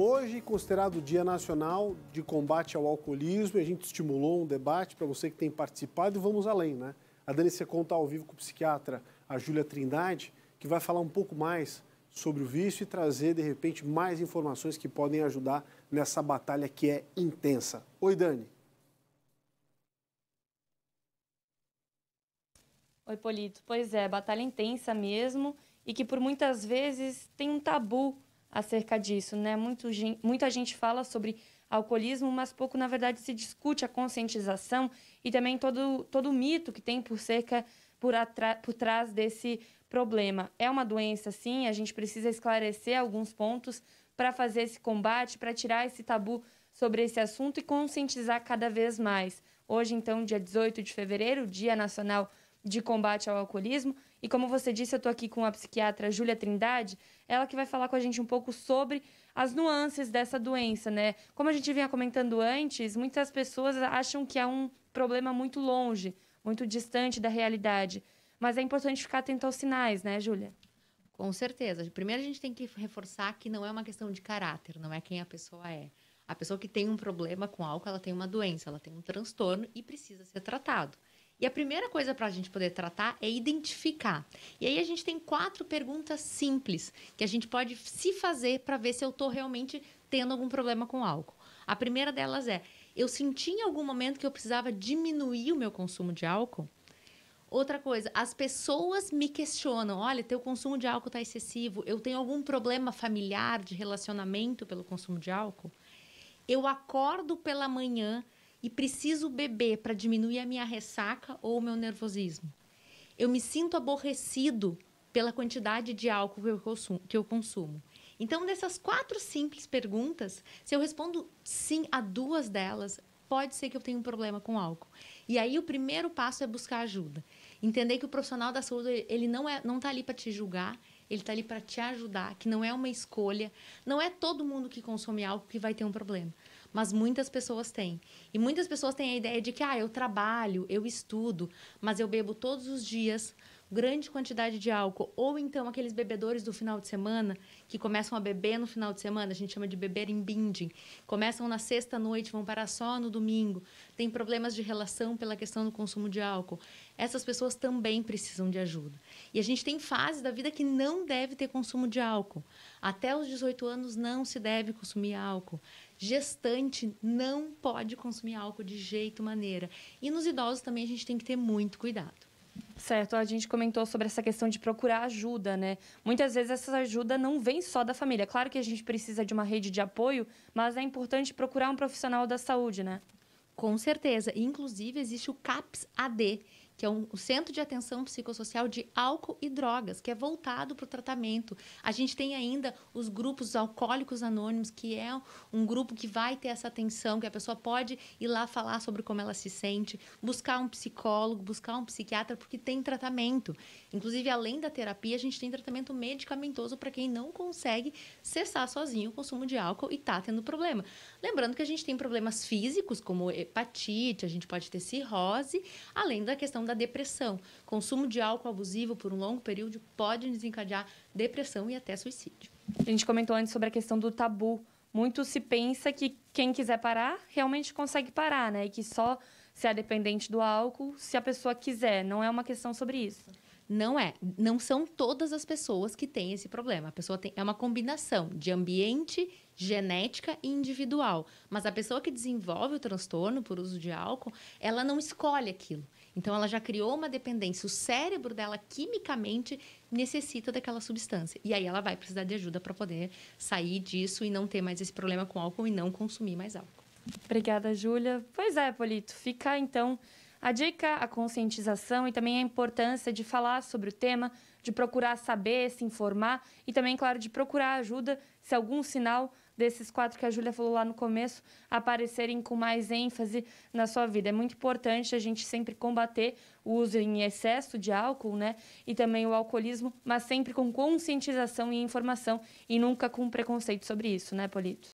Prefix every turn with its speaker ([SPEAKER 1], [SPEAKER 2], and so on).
[SPEAKER 1] Hoje, considerado o Dia Nacional de Combate ao Alcoolismo, a gente estimulou um debate para você que tem participado e vamos além, né? A Dani conta ao vivo com o psiquiatra, a Júlia Trindade, que vai falar um pouco mais sobre o vício e trazer, de repente, mais informações que podem ajudar nessa batalha que é intensa. Oi, Dani.
[SPEAKER 2] Oi, Polito. Pois é, batalha intensa mesmo e que por muitas vezes tem um tabu acerca disso, né? Muito, muita gente fala sobre alcoolismo, mas pouco, na verdade, se discute a conscientização e também todo, todo o mito que tem por cerca, por, por trás desse problema. É uma doença, sim, a gente precisa esclarecer alguns pontos para fazer esse combate, para tirar esse tabu sobre esse assunto e conscientizar cada vez mais. Hoje, então, dia 18 de fevereiro, Dia Nacional de Combate ao Alcoolismo, e como você disse, eu estou aqui com a psiquiatra Júlia Trindade, ela que vai falar com a gente um pouco sobre as nuances dessa doença, né? Como a gente vinha comentando antes, muitas pessoas acham que é um problema muito longe, muito distante da realidade. Mas é importante ficar atento aos sinais, né, Júlia?
[SPEAKER 3] Com certeza. Primeiro a gente tem que reforçar que não é uma questão de caráter, não é quem a pessoa é. A pessoa que tem um problema com álcool, ela tem uma doença, ela tem um transtorno e precisa ser tratado. E a primeira coisa para a gente poder tratar é identificar. E aí a gente tem quatro perguntas simples que a gente pode se fazer para ver se eu estou realmente tendo algum problema com álcool. A primeira delas é: eu senti em algum momento que eu precisava diminuir o meu consumo de álcool? Outra coisa, as pessoas me questionam: olha, teu consumo de álcool está excessivo, eu tenho algum problema familiar de relacionamento pelo consumo de álcool? Eu acordo pela manhã e preciso beber para diminuir a minha ressaca ou o meu nervosismo? Eu me sinto aborrecido pela quantidade de álcool que eu consumo. Que eu consumo. Então, dessas quatro simples perguntas, se eu respondo sim a duas delas, pode ser que eu tenha um problema com álcool. E aí o primeiro passo é buscar ajuda. Entender que o profissional da saúde, ele não é, não tá ali para te julgar, ele está ali para te ajudar, que não é uma escolha, não é todo mundo que consome álcool que vai ter um problema, mas muitas pessoas têm. E muitas pessoas têm a ideia de que ah, eu trabalho, eu estudo, mas eu bebo todos os dias, grande quantidade de álcool, ou então aqueles bebedores do final de semana que começam a beber no final de semana, a gente chama de beber em binging, começam na sexta noite, vão parar só no domingo, tem problemas de relação pela questão do consumo de álcool. Essas pessoas também precisam de ajuda. E a gente tem fases da vida que não deve ter consumo de álcool. Até os 18 anos não se deve consumir álcool. Gestante não pode consumir álcool de jeito maneira. E nos idosos também a gente tem que ter muito cuidado.
[SPEAKER 2] Certo, a gente comentou sobre essa questão de procurar ajuda, né? Muitas vezes essa ajuda não vem só da família. Claro que a gente precisa de uma rede de apoio, mas é importante procurar um profissional da saúde, né?
[SPEAKER 3] Com certeza. Inclusive, existe o CAPS AD, que é um, Centro de Atenção Psicossocial de Álcool e Drogas, que é voltado para o tratamento. A gente tem ainda os grupos Alcoólicos Anônimos, que é um grupo que vai ter essa atenção, que a pessoa pode ir lá falar sobre como ela se sente, buscar um psicólogo, buscar um psiquiatra, porque tem tratamento. Inclusive, além da terapia, a gente tem tratamento medicamentoso para quem não consegue cessar sozinho o consumo de álcool e está tendo problema. Lembrando que a gente tem problemas físicos, como hepatite, a gente pode ter cirrose, além da questão da depressão. Consumo de álcool abusivo por um longo período pode desencadear depressão e até suicídio.
[SPEAKER 2] A gente comentou antes sobre a questão do tabu. Muito se pensa que quem quiser parar realmente consegue parar, né? E que só se é dependente do álcool se a pessoa quiser. Não é uma questão sobre isso.
[SPEAKER 3] Não é. Não são todas as pessoas que têm esse problema. A pessoa tem. É uma combinação de ambiente, genética e individual. Mas a pessoa que desenvolve o transtorno por uso de álcool, ela não escolhe aquilo. Então, ela já criou uma dependência. O cérebro dela, quimicamente, necessita daquela substância. E aí, ela vai precisar de ajuda para poder sair disso e não ter mais esse problema com álcool e não consumir mais álcool.
[SPEAKER 2] Obrigada, Júlia. Pois é, Polito. Fica, então, a dica, a conscientização e também a importância de falar sobre o tema, de procurar saber, se informar e também, claro, de procurar ajuda se algum sinal desses quatro que a Júlia falou lá no começo aparecerem com mais ênfase na sua vida. É muito importante a gente sempre combater o uso em excesso de álcool, né? E também o alcoolismo, mas sempre com conscientização e informação e nunca com preconceito sobre isso, né, Polito?